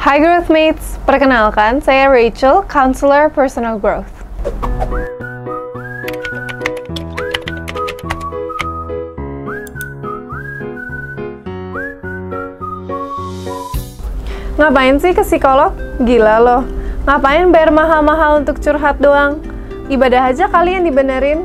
Hi Growth Mates, perkenalkan saya Rachel, Counselor Personal Growth. Ngapain sih ke psikolog? Gila loh. Ngapain bayar mahal-mahal untuk curhat doang? Ibadah aja kalian dibenerin.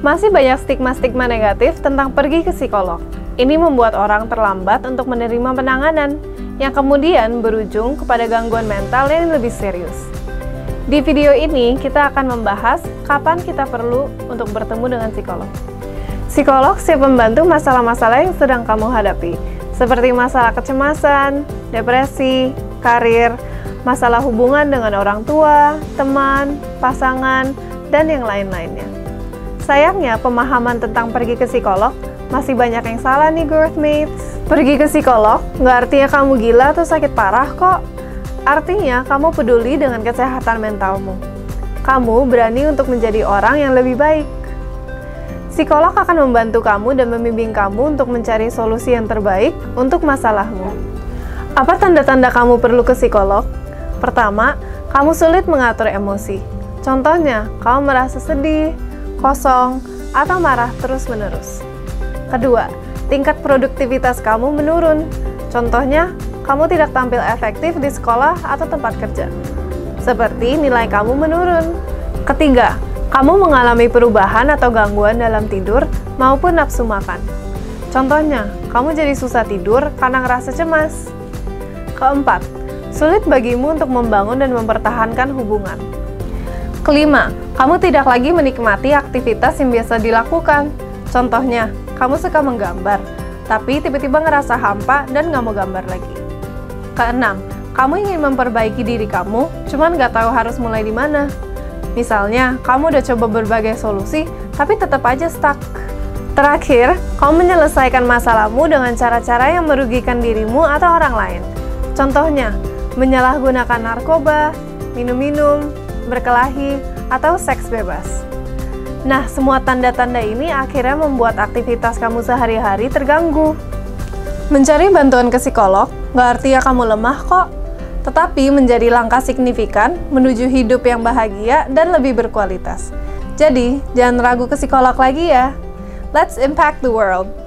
Masih banyak stigma-stigma negatif tentang pergi ke psikolog. Ini membuat orang terlambat untuk menerima penanganan, yang kemudian berujung kepada gangguan mental yang lebih serius. Di video ini, kita akan membahas kapan kita perlu untuk bertemu dengan psikolog. Psikolog siap membantu masalah-masalah yang sedang kamu hadapi, seperti masalah kecemasan, depresi, karir, masalah hubungan dengan orang tua, teman, pasangan, dan yang lain-lainnya. Sayangnya, pemahaman tentang pergi ke psikolog masih banyak yang salah nih, growth mates. Pergi ke psikolog nggak artinya kamu gila atau sakit parah kok. Artinya, kamu peduli dengan kesehatan mentalmu. Kamu berani untuk menjadi orang yang lebih baik. Psikolog akan membantu kamu dan membimbing kamu untuk mencari solusi yang terbaik untuk masalahmu. Apa tanda-tanda kamu perlu ke psikolog? Pertama, kamu sulit mengatur emosi. Contohnya, kamu merasa sedih, kosong, atau marah terus-menerus. Kedua, tingkat produktivitas kamu menurun. Contohnya, kamu tidak tampil efektif di sekolah atau tempat kerja. Seperti nilai kamu menurun. Ketiga, kamu mengalami perubahan atau gangguan dalam tidur maupun nafsu makan. Contohnya, kamu jadi susah tidur karena ngerasa cemas. Keempat, sulit bagimu untuk membangun dan mempertahankan hubungan. Kelima, kamu tidak lagi menikmati aktivitas yang biasa dilakukan. Contohnya, kamu suka menggambar, tapi tiba-tiba ngerasa hampa dan nggak mau gambar lagi. Keenam, kamu ingin memperbaiki diri kamu, cuman nggak tahu harus mulai di mana. Misalnya, kamu udah coba berbagai solusi, tapi tetap aja stuck. Terakhir, kamu menyelesaikan masalahmu dengan cara-cara yang merugikan dirimu atau orang lain. Contohnya, menyalahgunakan narkoba, minum-minum, berkelahi, atau seks bebas. Nah, semua tanda-tanda ini akhirnya membuat aktivitas kamu sehari-hari terganggu. Mencari bantuan ke psikolog nggak artinya kamu lemah kok, tetapi menjadi langkah signifikan menuju hidup yang bahagia dan lebih berkualitas. Jadi, jangan ragu ke psikolog lagi ya. Let's impact the world.